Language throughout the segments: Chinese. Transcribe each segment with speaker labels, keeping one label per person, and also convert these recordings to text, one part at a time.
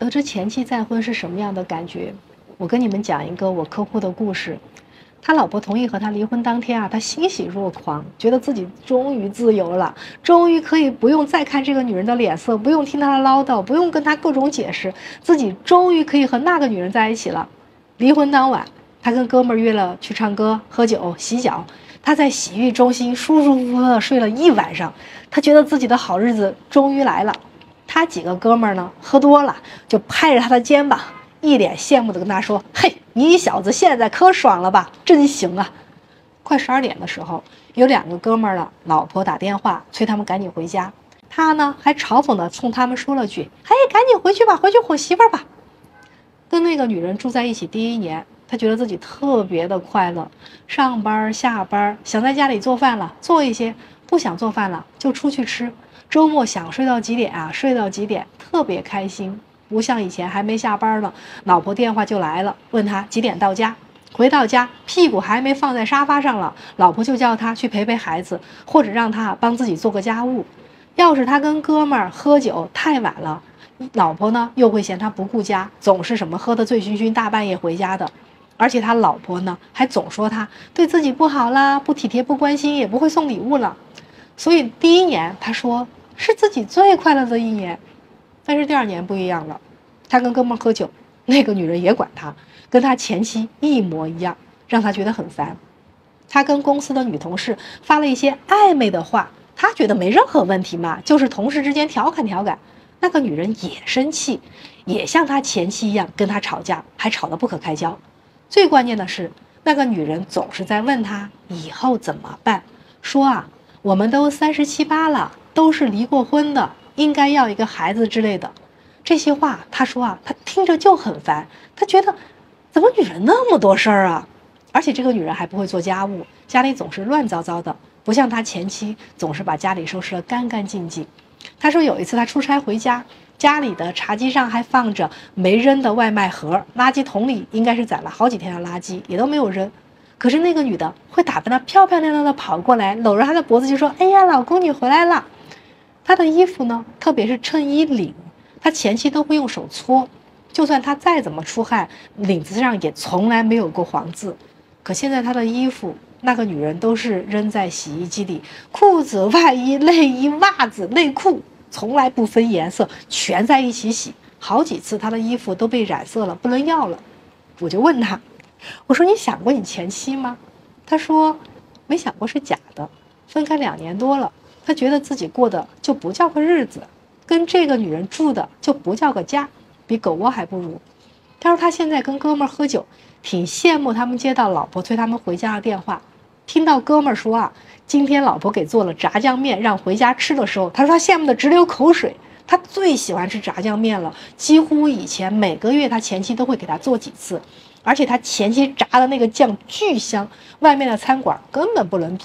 Speaker 1: 得知前妻再婚是什么样的感觉？我跟你们讲一个我客户的故事。他老婆同意和他离婚当天啊，他欣喜若狂，觉得自己终于自由了，终于可以不用再看这个女人的脸色，不用听她的唠叨，不用跟她各种解释，自己终于可以和那个女人在一起了。离婚当晚，他跟哥们儿约了去唱歌、喝酒、洗脚。他在洗浴中心舒舒服服的睡了一晚上，他觉得自己的好日子终于来了。他几个哥们儿呢，喝多了就拍着他的肩膀。一脸羡慕的跟他说：“嘿，你小子现在可爽了吧？真行啊！”快十二点的时候，有两个哥们儿的老婆打电话催他们赶紧回家。他呢还嘲讽的冲他们说了句：“嘿，赶紧回去吧，回去哄媳妇儿吧。”跟那个女人住在一起第一年，他觉得自己特别的快乐，上班下班想在家里做饭了做一些，不想做饭了就出去吃。周末想睡到几点啊？睡到几点，特别开心。不像以前还没下班呢，老婆电话就来了，问他几点到家。回到家，屁股还没放在沙发上了，老婆就叫他去陪陪孩子，或者让他帮自己做个家务。要是他跟哥们儿喝酒太晚了，老婆呢又会嫌他不顾家，总是什么喝得醉醺醺，大半夜回家的。而且他老婆呢还总说他对自己不好啦，不体贴不关心，也不会送礼物了。所以第一年他说是自己最快乐的一年。但是第二年不一样了，他跟哥们喝酒，那个女人也管他，跟他前妻一模一样，让他觉得很烦。他跟公司的女同事发了一些暧昧的话，他觉得没任何问题嘛，就是同事之间调侃调侃。那个女人也生气，也像他前妻一样跟他吵架，还吵得不可开交。最关键的是，那个女人总是在问他以后怎么办，说啊，我们都三十七八了，都是离过婚的。应该要一个孩子之类的，这些话他说啊，他听着就很烦。他觉得，怎么女人那么多事儿啊？而且这个女人还不会做家务，家里总是乱糟糟的，不像他前妻总是把家里收拾得干干净净。他说有一次他出差回家，家里的茶几上还放着没扔的外卖盒，垃圾桶里应该是攒了好几天的垃圾，也都没有扔。可是那个女的会打扮得漂漂亮亮的跑过来，搂着他的脖子就说：“哎呀，老公你回来了。”他的衣服呢，特别是衬衣领，他前期都会用手搓，就算他再怎么出汗，领子上也从来没有过黄渍。可现在他的衣服，那个女人都是扔在洗衣机里，裤子、外衣、内衣、袜子、内裤，从来不分颜色，全在一起洗。好几次他的衣服都被染色了，不能要了。我就问他，我说你想过你前妻吗？他说没想过，是假的。分开两年多了。他觉得自己过的就不叫个日子，跟这个女人住的就不叫个家，比狗窝还不如。他说他现在跟哥们儿喝酒，挺羡慕他们接到老婆催他们回家的电话，听到哥们儿说啊，今天老婆给做了炸酱面让回家吃的时候，他说他羡慕的直流口水。他最喜欢吃炸酱面了，几乎以前每个月他前妻都会给他做几次，而且他前妻炸的那个酱巨香，外面的餐馆根本不能比。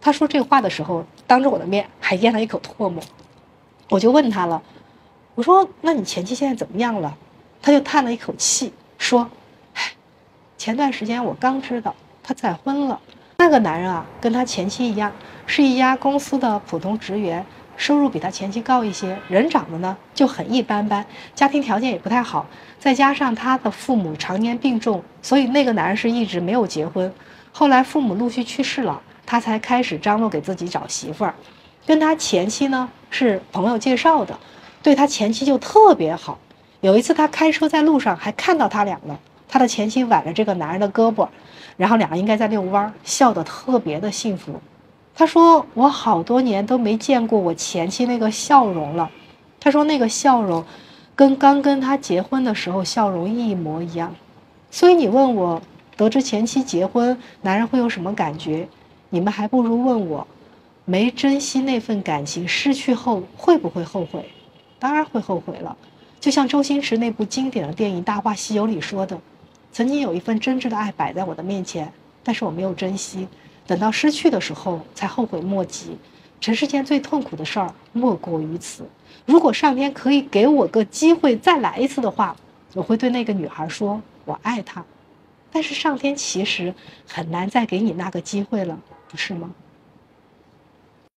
Speaker 1: 他说这话的时候。当着我的面还咽了一口唾沫，我就问他了，我说：“那你前妻现在怎么样了？”他就叹了一口气说：“唉，前段时间我刚知道他再婚了。那个男人啊，跟他前妻一样，是一家公司的普通职员，收入比他前妻高一些，人长得呢就很一般般，家庭条件也不太好。再加上他的父母常年病重，所以那个男人是一直没有结婚。后来父母陆续去世了。”他才开始张罗给自己找媳妇儿，跟他前妻呢是朋友介绍的，对他前妻就特别好。有一次他开车在路上还看到他俩了，他的前妻挽着这个男人的胳膊，然后两个应该在遛弯，笑得特别的幸福。他说我好多年都没见过我前妻那个笑容了，他说那个笑容跟刚跟他结婚的时候笑容一模一样。所以你问我得知前妻结婚，男人会有什么感觉？你们还不如问我，没珍惜那份感情，失去后会不会后悔？当然会后悔了。就像周星驰那部经典的电影《大话西游》里说的：“曾经有一份真挚的爱摆在我的面前，但是我没有珍惜，等到失去的时候才后悔莫及。尘世间最痛苦的事儿莫过于此。如果上天可以给我个机会再来一次的话，我会对那个女孩说：我爱她。但是上天其实很难再给你那个机会了。不是吗？